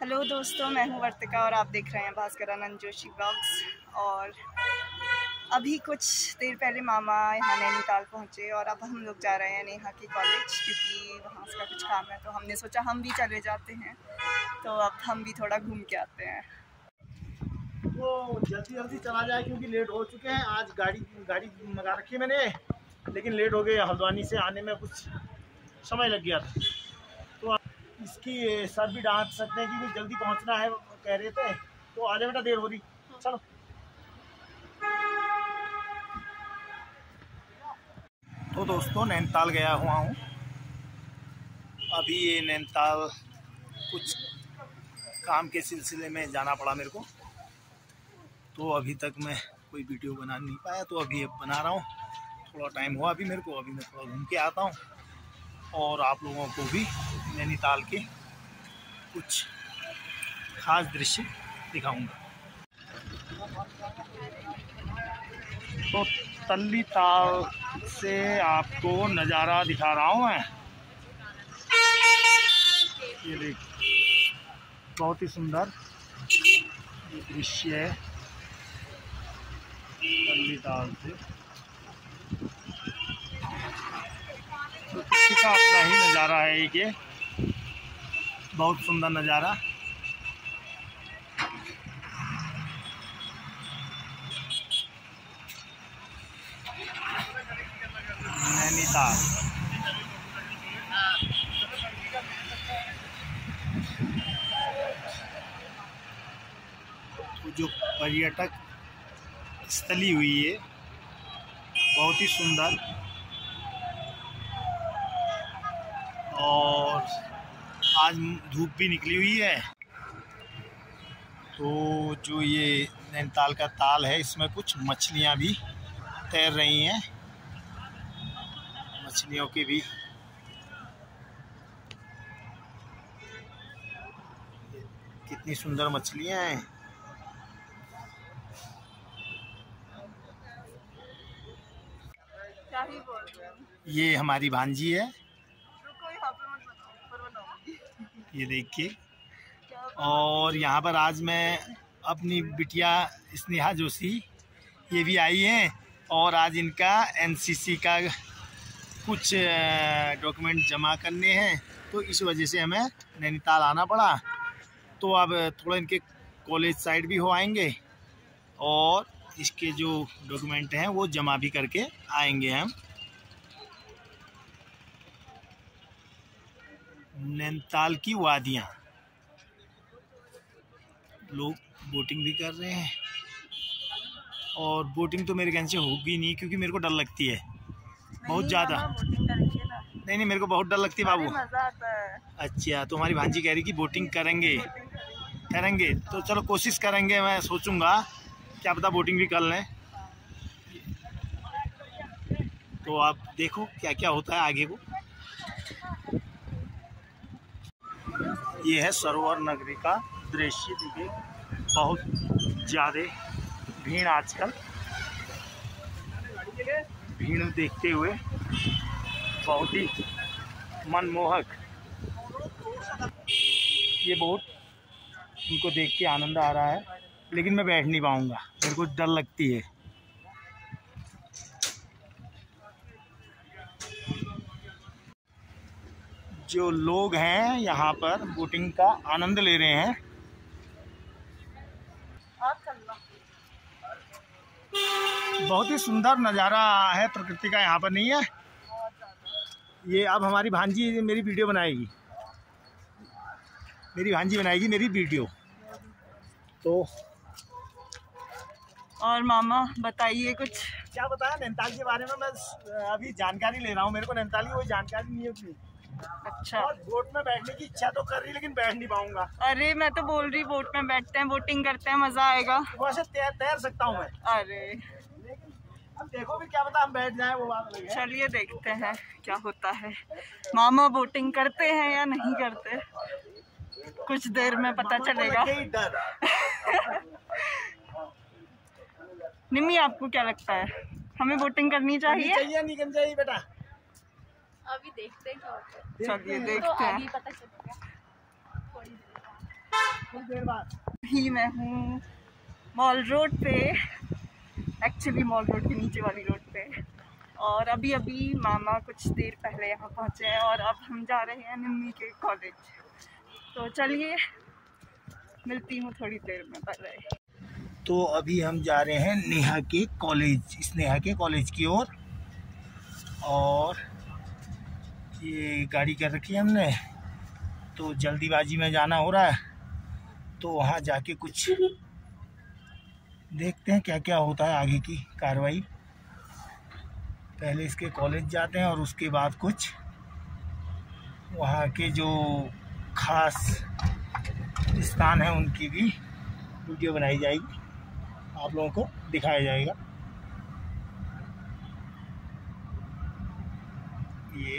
Hello दोस्तों, मैं हूँ वर्तिका और आप देख रहे हैं भास्कर आनंद जोशी ब्लॉग्स और अभी कुछ देर पहले मामा यहाँ नैनीताल पहुँचे और अब हम लोग जा रहे हैं नेहा के कॉलेज क्योंकि वहाँ उसका कुछ काम है तो हमने सोचा हम भी चले जाते हैं। तो अब हम भी थोड़ा घूम के आते हैं। वो जल्दी जल्दी चला जाए क्योंकि लेट हो चुके हैं। आज गाड़ी गाड़ी मंगा रखी मैंने, लेकिन लेट हो गए हल्द्वानी से आने में कुछ समय लग गया था। इसकी सर भी डांट सकते हैं कि जल्दी पहुँचना है कह रहे थे तो आधे बेटा देर हो रही। चलो। तो दोस्तों, नैनीताल गया हुआ हूँ। अभी ये नैनीताल कुछ काम के सिलसिले में जाना पड़ा मेरे को। तो अभी तक मैं कोई वीडियो बना नहीं पाया तो अभी अब बना रहा हूँ। थोड़ा टाइम हुआ अभी मेरे को, अभी मैं थोड़ा घूम के आता हूँ। और आप लोगों को भी नैनीताल के कुछ खास दृश्य दिखाऊँगा। तो तल्ली ताल से आपको नज़ारा दिखा रहा हूँ मैं। ये देख, बहुत ही सुंदर दृश्य है तल्ली ताल से। तो का अपना ही नज़ारा है ये। बहुत सुंदर नज़ारा। नैनीताल। जो पर्यटक स्थली हुई है बहुत ही सुंदर। और आज धूप भी निकली हुई है। तो जो ये नैनीताल का ताल है, इसमें कुछ मछलियाँ भी तैर रही हैं। मछलियों के भी। कितनी सुंदर मछलियाँ हैं। ये हमारी भांजी है। ये देखिए। और यहाँ पर आज मैं अपनी बिटिया स्नेहा जोशी, ये भी आई हैं और आज इनका एनसीसी का कुछ डॉक्यूमेंट जमा करने हैं। तो इस वजह से हमें नैनीताल आना पड़ा। तो अब थोड़ा इनके कॉलेज साइड भी हो आएँगे और इसके जो डॉक्यूमेंट हैं वो जमा भी करके आएँगे हम। नैनीताल की वादियाँ। लोग बोटिंग भी कर रहे हैं। और बोटिंग तो मेरे ख्याल से होगी नहीं क्योंकि मेरे को डर लगती है। बहुत ज़्यादा। नहीं नहीं मेरे को बहुत डर लगती है बाबू। अच्छा तो हमारी भांजी कह रही कि बोटिंग करेंगे। बोटिंग करेंगे। करेंगे। तो चलो कोशिश करेंगे मैं सोचूँगा। क्या पता बोटिंग भी कर लें। तो आप देखो क्या क्या होता है आगे को। ये है सरोवर नगरी का दृश्य। देखिए, बहुत ज़्यादा भीड़ आजकल। भीड़ देखते हुए बहुत ही मनमोहक। ये बहुत इनको देख के आनंद आ रहा है, लेकिन मैं बैठ नहीं पाऊँगा। मेरे को डर लगती है। जो लोग हैं यहाँ पर बोटिंग का आनंद ले रहे हैं। बहुत ही सुंदर नज़ारा है प्रकृति का यहाँ पर नहीं है। ये अब हमारी भांजी मेरी वीडियो बनाएगी। मेरी भांजी बनाएगी मेरी वीडियो। तो और मामा बताइए कुछ। क्या बताया नैनीताल के बारे में मैं अभी जानकारी ले रहा हूँ। मेरे को नैनीताल की कोई जानकारी नहीं है उतनी। अच्छा। बोट में बैठने की इच्छा तो कर रही लेकिन बैठ नहीं पाऊँगा। अरे मैं तो बोल रही बोट में बैठते हैं बोटिंग करते हैं मज़ा आएगा। वैसे तैर तैर सकता हूँ मैं। अरे। अब देखो भी क्या पता हम बैठ जाए वो बात चलिए देखते हैं क्या होता है। मामा बोटिंग करते हैं या नहीं करते? कुछ देर में पता चलेगा। निमी आपको क्या लगता है? हमें करनी करनी चाहिए? चाहिए नहीं करनी चाहिए बेटा? अभी देखते हैं क्या होता है चलिए तो देखते हैं। अभी पता चलेगा। थोड़ी देर बाद। कुछ देर बाद। ही मैं हूँ मॉल रोड पे। एक्चुअली मॉल रोड के नीचे वाली रोड पे। और अभी अभी मामा कुछ देर पहले यहाँ पहुँचे हैं और अब हम जा रहे हैं निम्मी के कॉलेज तो चलिए मिलती हूँ थोड़ी देर में पहले तो अभी हम जा रहे हैं नेहा के कॉलेज स्नेहा के कॉलेज की ओर। और, और ये गाड़ी कर रखी है हमने। तो जल्दीबाजी में जाना हो रहा है तो वहाँ जाके कुछ देखते हैं क्या क्या होता है आगे की कार्रवाई। पहले इसके कॉलेज जाते हैं और उसके बाद कुछ वहाँ के जो खास स्थान है, उनकी भी वीडियो बनाई जाएगी। आप लोगों को दिखाया जाएगा। ये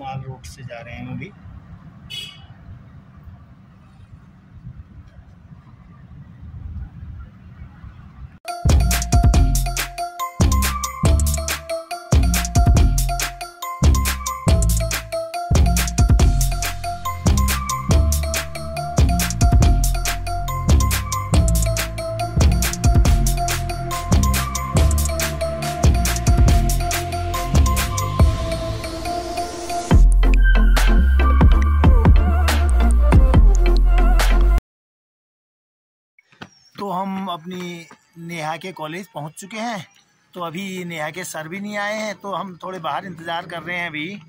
माल रोड से जा रहे हैं अभी। तो हम अपनी नेहा के कॉलेज पहुँच चुके हैं। तो अभी नेहा के सर भी नहीं आए हैं तो हम थोड़े बाहर इंतज़ार कर रहे हैं अभी।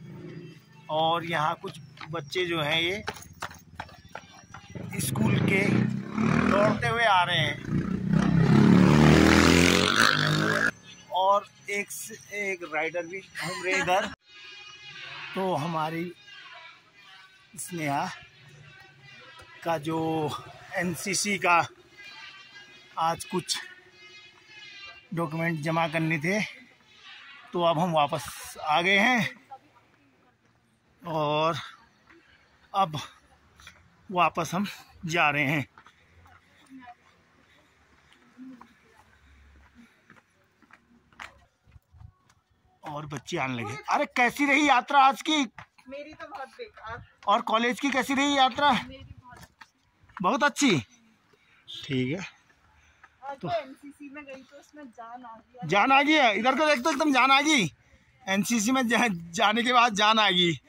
और यहाँ कुछ बच्चे जो हैं ये स्कूल के दौड़ते हुए आ रहे हैं। और एक से एक राइडर भी घूम रहे इधर। तो हमारी स्नेहा का जो एनसीसी का आज कुछ डॉक्यूमेंट जमा करने थे तो अब हम वापस आ गए हैं। और अब वापस हम जा रहे हैं। और बच्चे आने लगे। अरे कैसी रही यात्रा आज की? मेरी तो बहुत बेकार। और कॉलेज की कैसी रही यात्रा? मेरी बहुत अच्छी। ठीक है। तो जान आ गई। है? इधर को देख तो एकदम जान आ गई। एनसीसी में जा, जाने के बाद जान आ गई।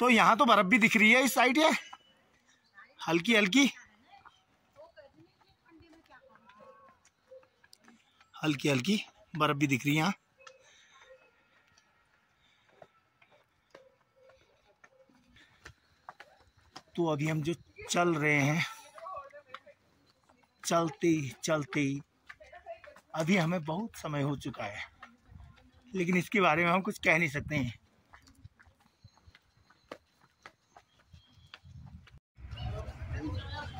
तो यहाँ तो बर्फ़ भी दिख रही है इस साइड है। हल्की हल्की। हल्की हल्की। बर्फ़ भी दिख रही है यहाँ। तो अभी हम जो चल रहे हैं, चलते चलते अभी हमें बहुत समय हो चुका है, लेकिन इसके बारे में हम कुछ कह नहीं सकते हैं।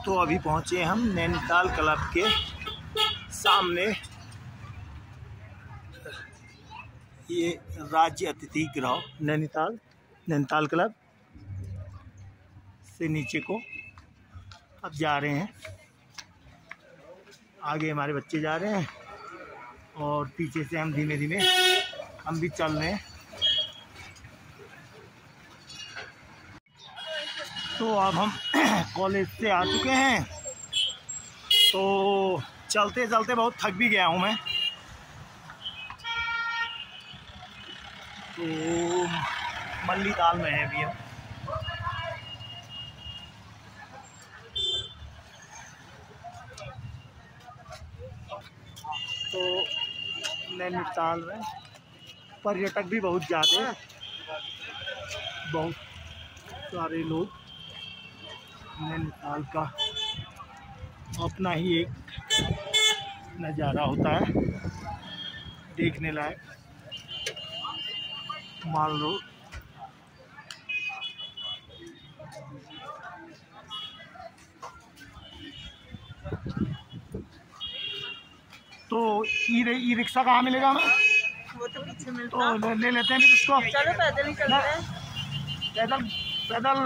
तो अभी पहुँचे हम नैनीताल क्लब के सामने। ये राज्य अतिथि गृह, नैनीताल नैनीताल क्लब। से नीचे को। अब जा रहे हैं। आगे हमारे बच्चे जा रहे हैं और पीछे से हम धीमे धीमे हम भी चल रहे हैं। तो अब हम कॉलेज से आ चुके हैं। तो चलते चलते बहुत थक भी गया हूँ मैं। तो मल्ली ताल में है अभी हम। तो नैनीताल में पर्यटक भी बहुत ज़्यादा हैं। बहुत सारे लोग नैनीताल का अपना ही एक नज़ारा होता है। देखने लायक। मान लो तो ई रिक्शा कहाँ मिलेगा हमें? वो तो पीछे तो मिलता ले, ले लेते हैं फिर उसको। चलो पैदल ही चलते हैं। पैदल पैदल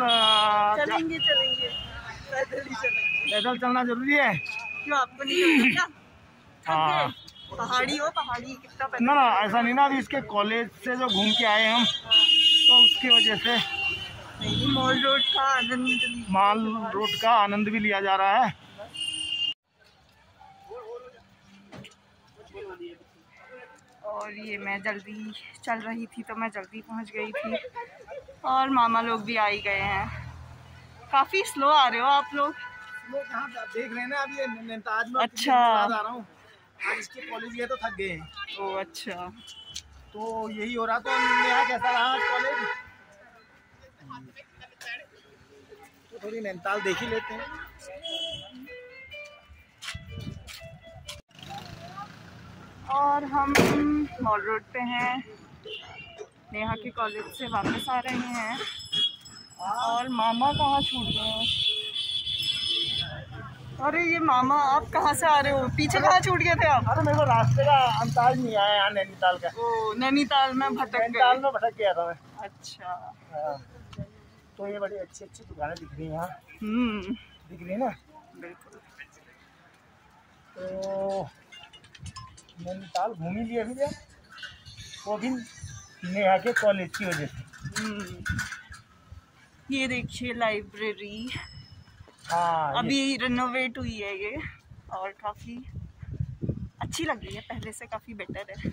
चलेंगे चलेंगे। पैदल ही चलेंगे। पैदल चलना ज़रूरी है? क्यों आपको नहीं हाँ। पहाड़ी हो पहाड़ी। कितना ना ना ऐसा नहीं ना अभी इसके कॉलेज से जो घूम के आए हम तो उसकी वजह से। मॉल रोड का आनंद। माल रोड का आनंद भी लिया जा रहा है। और ये मैं जल्दी चल रही थी तो मैं जल्दी पहुँच गई थी। और मामा लोग भी आ ही गए हैं। काफ़ी स्लो आ रहे हो आप लोग। देख रहे हैं ना अभी ये नैनीताल में अच्छा। आ रहा हूँ इसके कॉलेज गए तो थक गए हैं ओ अच्छा। तो यही हो रहा तो कैसा रहा कॉलेज तो थोड़ी नैनीताल देख ही लेते हैं। और हम मॉल रोड पे हैं। नेहा के कॉलेज से वापस आ रहे हैं। और मामा कहाँ छूट गए अरे ये मामा आप कहाँ से आ रहे हो? पीछे कहाँ छूट गए थे आप? अरे मेरे को रास्ते का अंदाज नहीं आया यहाँ नैनीताल का। ओ नैनीताल में भटक नैनीताल में भटक गया था मैं। अच्छा। हाँ। तो ये बड़ी अच्छी अच्छी दुकानें दिख रही हैं यहाँ। हम्म। दिख रही है ना? बिल्कुल। तो नैनीताल घूम ही लिए भैया वो भी नेहा के कॉलेज की वजह से। हम्म। ये देखिए लाइब्रेरी हाँ अभी रिनोवेट हुई है ये और काफ़ी अच्छी लग रही है पहले से काफ़ी बेटर है।